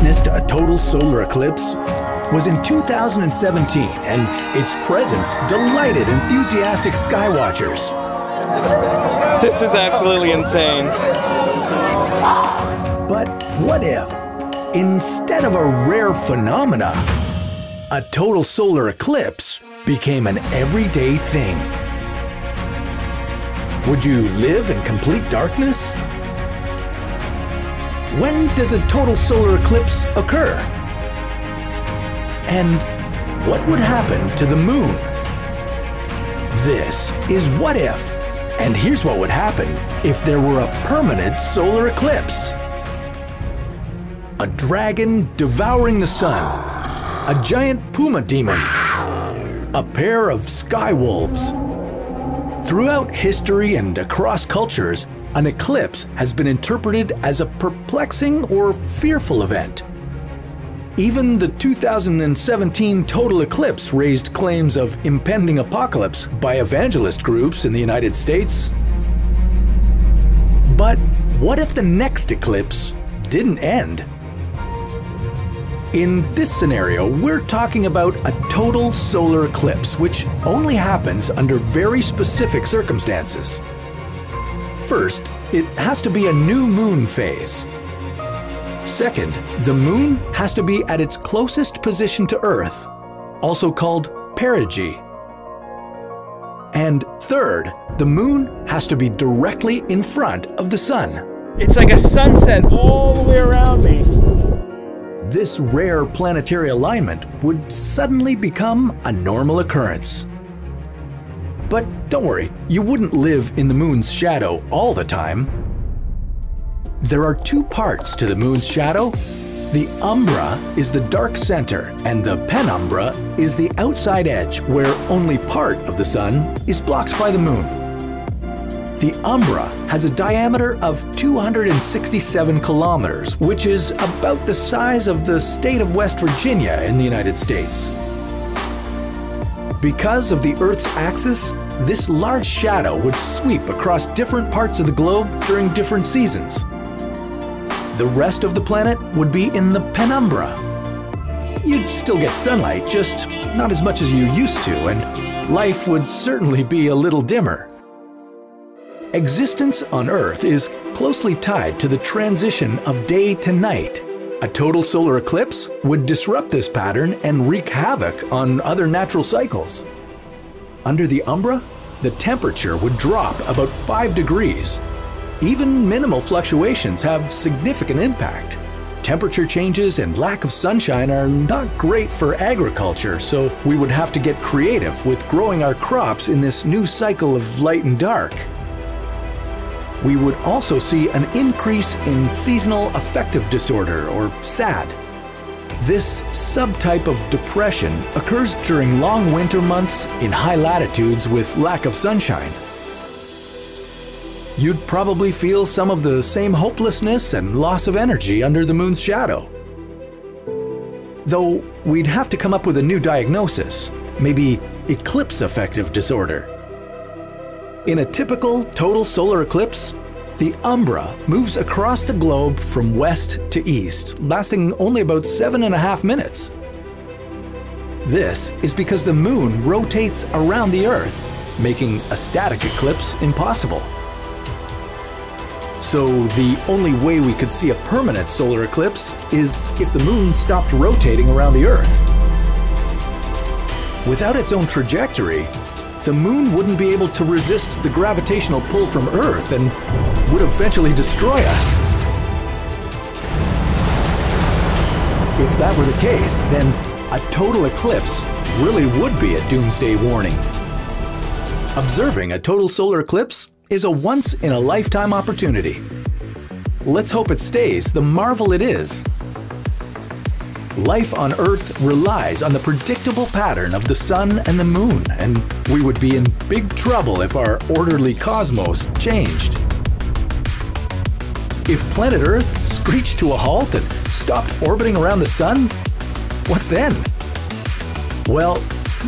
witnessed a total solar eclipse was in 2017, and its presence delighted enthusiastic skywatchers. This is absolutely insane. But what if, instead of a rare phenomena, a total solar eclipse became an everyday thing? Would you live in complete darkness? When does a total solar eclipse occur? And what would happen to the moon? This is What If, and here's what would happen if there were a permanent solar eclipse. A dragon devouring the sun, a giant puma demon, a pair of sky wolves. Throughout history and across cultures, an eclipse has been interpreted as a perplexing or fearful event. Even the 2017 total eclipse raised claims of impending apocalypse by evangelist groups in the United States. But what if the next eclipse didn't end? In this scenario, we're talking about a total solar eclipse, which only happens under very specific circumstances. First, it has to be a new moon phase. Second, the moon has to be at its closest position to Earth, also called perigee. And third, the moon has to be directly in front of the sun. It's like a sunset all the way around me. This rare planetary alignment would suddenly become a normal occurrence. But don't worry, you wouldn't live in the moon's shadow all the time. There are two parts to the moon's shadow. The umbra is the dark center, and the penumbra is the outside edge where only part of the sun is blocked by the moon. The umbra has a diameter of 267 kilometers, which is about the size of the state of West Virginia in the United States. Because of the Earth's axis, this large shadow would sweep across different parts of the globe during different seasons. The rest of the planet would be in the penumbra. You'd still get sunlight, just not as much as you used to, and life would certainly be a little dimmer. Existence on Earth is closely tied to the transition of day to night. A total solar eclipse would disrupt this pattern and wreak havoc on other natural cycles. Under the umbra, the temperature would drop about 5 degrees. Even minimal fluctuations have significant impact. Temperature changes and lack of sunshine are not great for agriculture, so we would have to get creative with growing our crops in this new cycle of light and dark we would also see an increase in seasonal affective disorder, or SAD. This subtype of depression occurs during long winter months in high latitudes with lack of sunshine. You'd probably feel some of the same hopelessness and loss of energy under the moon's shadow. Though we'd have to come up with a new diagnosis, maybe eclipse affective disorder. In a typical total solar eclipse, the umbra moves across the globe from west to east, lasting only about seven and a half minutes. This is because the moon rotates around the Earth, making a static eclipse impossible. So the only way we could see a permanent solar eclipse is if the moon stopped rotating around the Earth. Without its own trajectory, the moon wouldn't be able to resist the gravitational pull from Earth and would eventually destroy us. If that were the case, then a total eclipse really would be a doomsday warning. Observing a total solar eclipse is a once-in-a-lifetime opportunity. Let's hope it stays the marvel it is Life on Earth relies on the predictable pattern of the sun and the moon, and we would be in big trouble if our orderly cosmos changed. If planet Earth screeched to a halt and stopped orbiting around the sun, what then? Well,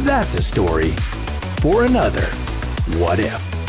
that's a story for another What If.